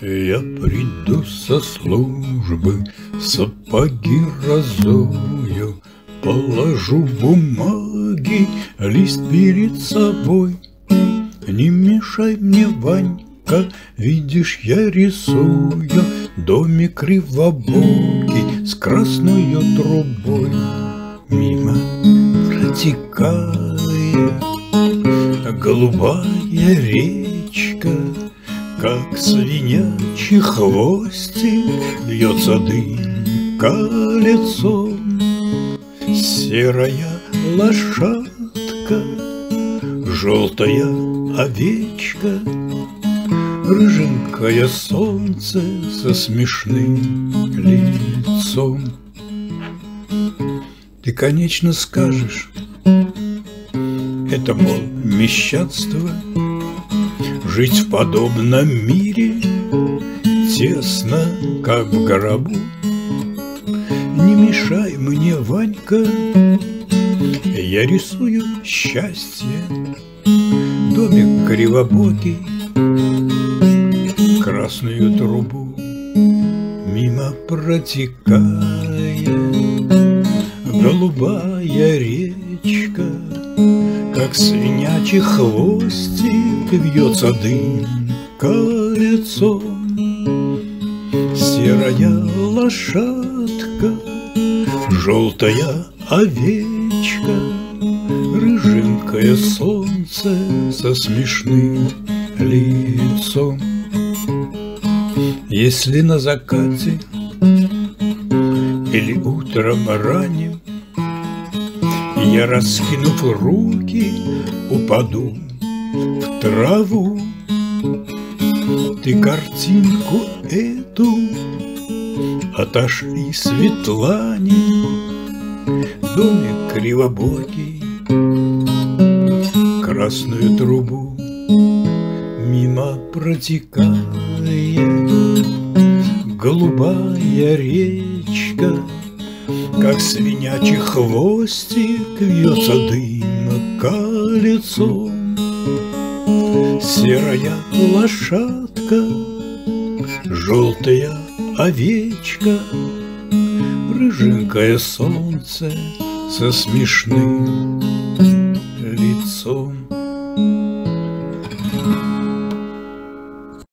Я приду со службы, сапоги разую, Положу бумаги, лист перед собой. Не мешай мне, Ванька, видишь, я рисую Домик кривобокий с красной трубой. Мимо протекая голубая речка, Как свинячий хвостик бьется дым колецом. Серая лошадка, желтая овечка, Рыженькое солнце со смешным лицом. Ты, конечно, скажешь, это, мол, мещанство, Жить в подобном мире Тесно, как в гробу. Не мешай мне, Ванька, Я рисую счастье, Домик кривобокий, Красную трубу Мимо протекая Голубая речка, Как свинячий хвостик Вьется дым колецом. Серая лошадка, желтая овечка, Рыженькое солнце со смешным лицом. Если на закате или утром ранним Я, раскинув руки, упаду в траву, Ты картинку эту отошли Светлане, Домик кривобокий, красную трубу Мимо протекая голубая речка, Как свинячий хвостик вьется дым колецом. Серая лошадка, желтая овечка, Рыженькое солнце со смешным лицом.